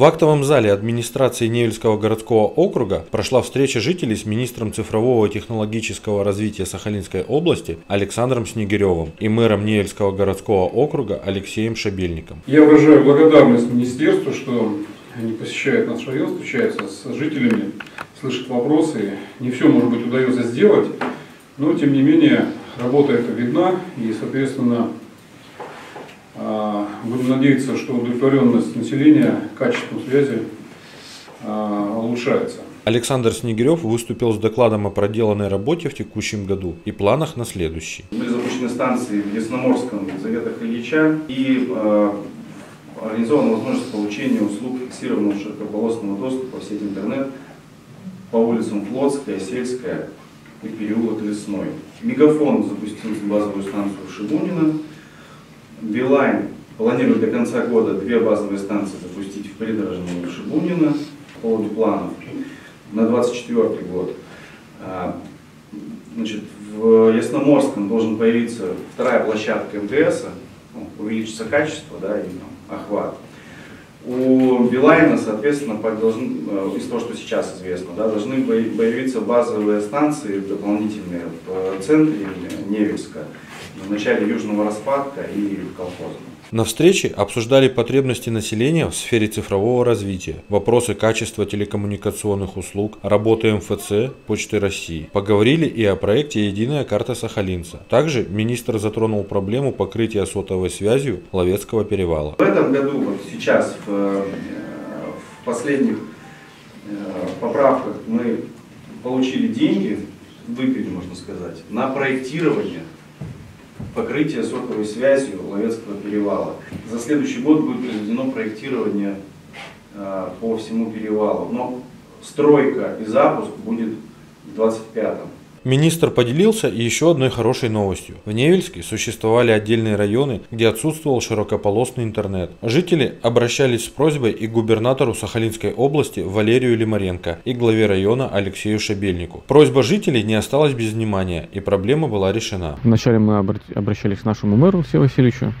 В актовом зале администрации Невельского городского округа прошла встреча жителей с министром цифрового и технологического развития Сахалинской области Александром Снегиревым и мэром Невельского городского округа Алексеем Шабельником. Я выражаю благодарность министерству, что они посещают наш район, встречаются с жителями, слышат вопросы. Не все, может быть, удается сделать, но, тем не менее, работа эта видна и, соответственно, а, будем надеяться, что удовлетворенность населения качеством связи а, улучшается. Александр Снегирев выступил с докладом о проделанной работе в текущем году и планах на следующий. Были запущены станции в Ясноморском, Заветах Ильича и э, организована возможность получения услуг фиксированного широкополосного доступа в сеть интернет по улицам Флотская, Сельская и переулок Лесной. Мегафон запустил базовую станцию в Шибунина, Билайн планирует до конца года две базовые станции запустить в Придорожном Шибунина по поводу планов на 2024 год. А, значит, в Ясноморском должен появиться вторая площадка МТС, ну, увеличится качество да, и там, охват. У Билайна, соответственно, должен, э, из того, что сейчас известно, да, должны появиться базовые станции дополнительные в центре Невельска в начале южного распадка и колхоза. На встрече обсуждали потребности населения в сфере цифрового развития, вопросы качества телекоммуникационных услуг, работы МФЦ, Почты России. Поговорили и о проекте «Единая карта Сахалинца». Также министр затронул проблему покрытия сотовой связью Ловецкого перевала. В этом году, вот сейчас, в, э, в последних э, поправках мы получили деньги, выпили, можно сказать, на проектирование покрытие сотовой связью Ловецкого перевала. За следующий год будет произведено проектирование э, по всему перевалу, но стройка и запуск будет в 2025 Министр поделился еще одной хорошей новостью. В Невельске существовали отдельные районы, где отсутствовал широкополосный интернет. Жители обращались с просьбой и к губернатору Сахалинской области Валерию Лимаренко, и главе района Алексею Шабельнику. Просьба жителей не осталась без внимания, и проблема была решена. Вначале мы обращались к нашему мэру Алексею Васильевичу.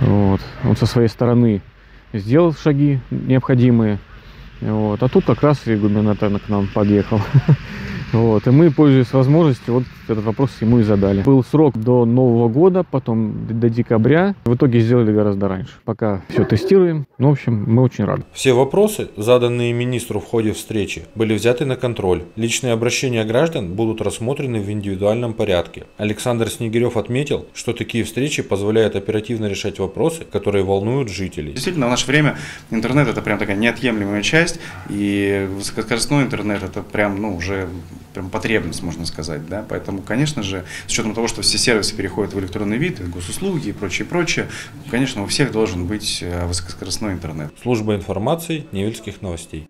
Вот. Он со своей стороны сделал шаги необходимые. Вот. А тут как раз и губернатор к нам подъехал. Вот, и мы, пользуясь возможностью, вот этот вопрос ему и задали. Был срок до Нового года, потом до декабря. В итоге сделали гораздо раньше. Пока все тестируем. Ну, в общем, мы очень рады. Все вопросы, заданные министру в ходе встречи, были взяты на контроль. Личные обращения граждан будут рассмотрены в индивидуальном порядке. Александр Снегирев отметил, что такие встречи позволяют оперативно решать вопросы, которые волнуют жителей. Действительно, в наше время интернет это прям такая неотъемлемая часть, и высокоскоростной интернет это прям, ну, уже прям потребность, можно сказать, да, поэтому, конечно же, с учетом того, что все сервисы переходят в электронный вид, госуслуги и прочее, прочее, конечно, у всех должен быть э, высокоскоростной интернет. Служба информации Невельских новостей.